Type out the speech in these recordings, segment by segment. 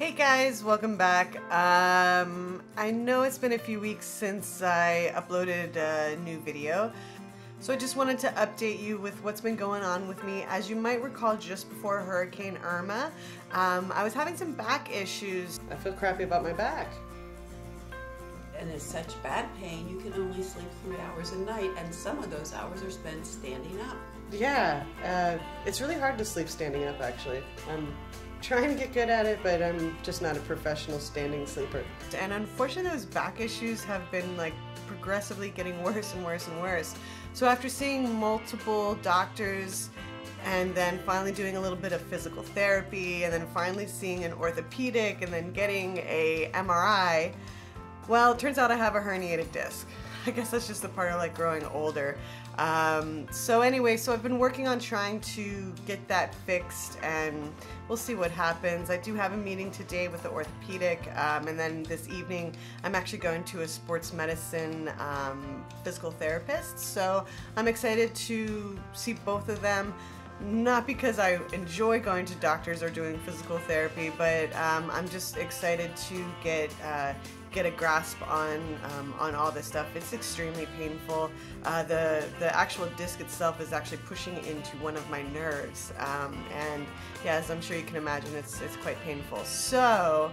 Hey guys, welcome back. Um, I know it's been a few weeks since I uploaded a new video, so I just wanted to update you with what's been going on with me. As you might recall, just before Hurricane Irma, um, I was having some back issues. I feel crappy about my back. and it's such bad pain, you can only sleep three hours a night, and some of those hours are spent standing up. Yeah, uh, it's really hard to sleep standing up actually. I'm trying to get good at it, but I'm just not a professional standing sleeper. And unfortunately, those back issues have been like progressively getting worse and worse and worse. So after seeing multiple doctors and then finally doing a little bit of physical therapy and then finally seeing an orthopedic and then getting a MRI, well, it turns out I have a herniated disc. I guess that's just the part of like growing older. Um, so anyway, so I've been working on trying to get that fixed and we'll see what happens. I do have a meeting today with the orthopedic um, and then this evening I'm actually going to a sports medicine um, physical therapist. So I'm excited to see both of them not because I enjoy going to doctors or doing physical therapy, but um, I'm just excited to get uh, get a grasp on um, on all this stuff. It's extremely painful. Uh, the the actual disc itself is actually pushing into one of my nerves, um, and yeah, as I'm sure you can imagine, it's it's quite painful. So,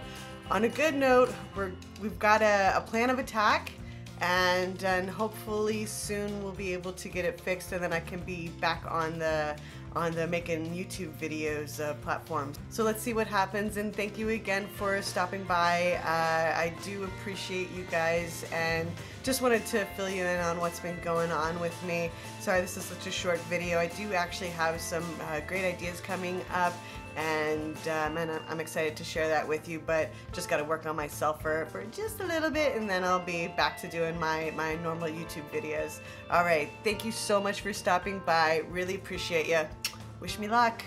on a good note, we're we've got a, a plan of attack and hopefully soon we'll be able to get it fixed and then I can be back on the on the making YouTube videos uh, platform. So let's see what happens and thank you again for stopping by. Uh, I do appreciate you guys and just wanted to fill you in on what's been going on with me. Sorry this is such a short video. I do actually have some uh, great ideas coming up and um, and I'm excited to share that with you but just got to work on myself for, for just a little bit and then I'll be back to doing my, my normal YouTube videos. Alright, thank you so much for stopping by. Really appreciate you. Wish me luck.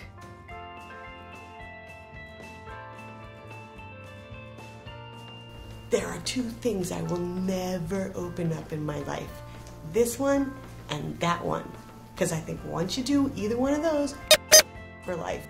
There are two things I will never open up in my life. This one and that one. Because I think once you do either one of those, for life.